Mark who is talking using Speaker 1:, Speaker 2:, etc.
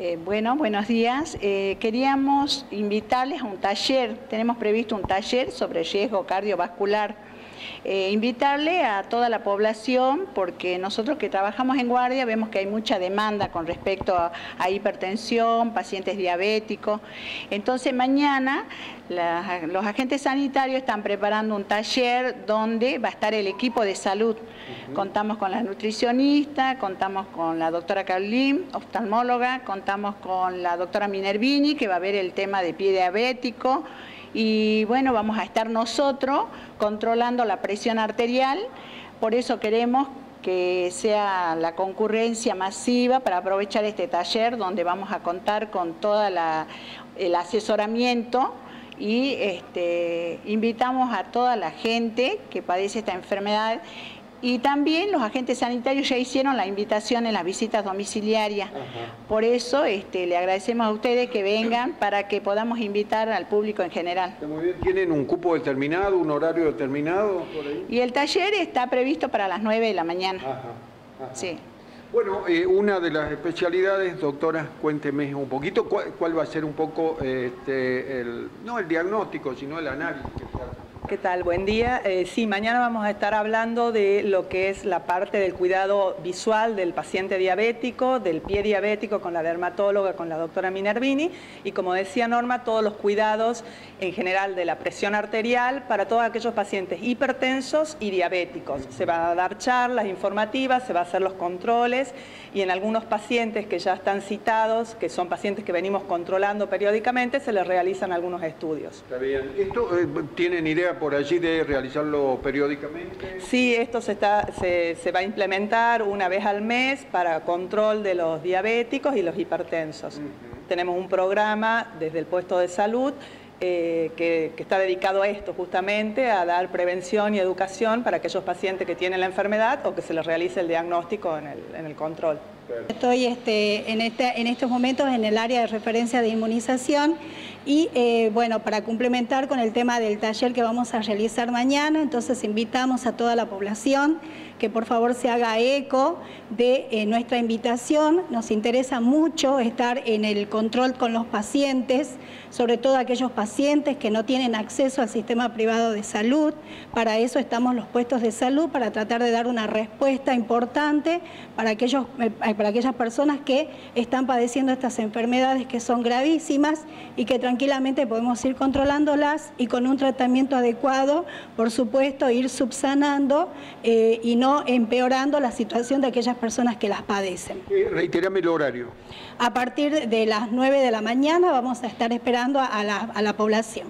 Speaker 1: Eh, bueno, buenos días. Eh, queríamos invitarles a un taller, tenemos previsto un taller sobre riesgo cardiovascular. Eh, invitarle a toda la población porque nosotros que trabajamos en guardia vemos que hay mucha demanda con respecto a, hipertensión, pacientes diabéticos. Entonces mañana los agentes sanitarios están preparando un taller donde va a estar el equipo de salud. Contamos con la nutricionista, contamos con la doctora Carlín, oftalmóloga, contamos con la doctora Minervini, que va a ver el tema de pie diabético, y bueno, vamos a estar nosotros controlando la presión arterial, por eso queremos que sea la concurrencia masiva para aprovechar este taller donde vamos a contar con todo el asesoramiento y este, invitamos a toda la gente que padece esta enfermedad y también los agentes sanitarios ya hicieron la invitación en las visitas domiciliarias. Por eso este, le agradecemos a ustedes que vengan para que podamos invitar al público en general.
Speaker 2: Muy bien. ¿Tienen un cupo determinado, un horario determinado?
Speaker 1: Y el taller está previsto para las 9 de la mañana. Sí.
Speaker 2: Bueno, eh, una de las especialidades, doctora, cuénteme un poquito cuál, va a ser un poco, este, el, no el diagnóstico, sino el análisis que se hace.
Speaker 3: ¿Qué tal? Buen día. Eh, sí, mañana vamos a estar hablando de lo que es la parte del cuidado visual del paciente diabético, del pie diabético con la dermatóloga, con la doctora Minervini y como decía Norma, todos los cuidados en general de la presión arterial para todos aquellos pacientes hipertensos y diabéticos. Se van a dar charlas informativas, se va a hacer los controles y en algunos pacientes que ya están citados, que son pacientes que venimos controlando periódicamente, se les realizan algunos estudios.
Speaker 2: Está bien. ¿Esto eh, tienen idea por allí de realizarlo periódicamente?
Speaker 3: Sí, esto se, está, se, va a implementar una vez al mes para control de los diabéticos y los hipertensos. Tenemos un programa desde el puesto de salud eh, que, está dedicado a esto justamente, a dar prevención y educación para aquellos pacientes que tienen la enfermedad o que se les realice el diagnóstico en el, en el control.
Speaker 4: Estoy este, en, este, en estos momentos en el área de referencia de inmunización y eh, bueno, para complementar con el tema del taller que vamos a realizar mañana, entonces invitamos a toda la población que por favor se haga eco de eh, nuestra invitación. Nos interesa mucho estar en el control con los pacientes, sobre todo aquellos pacientes que no tienen acceso al sistema privado de salud. Para eso estamos los puestos de salud, para tratar de dar una respuesta importante para, aquellos, eh, para aquellas personas que están padeciendo estas enfermedades que son gravísimas y que tranquilamente podemos ir controlándolas y con un tratamiento adecuado, por supuesto, ir subsanando eh, y no empeorando la situación de aquellas personas que las padecen.
Speaker 2: Eh, reiterame el horario.
Speaker 4: A partir de las 9 de la mañana vamos a estar esperando a la población.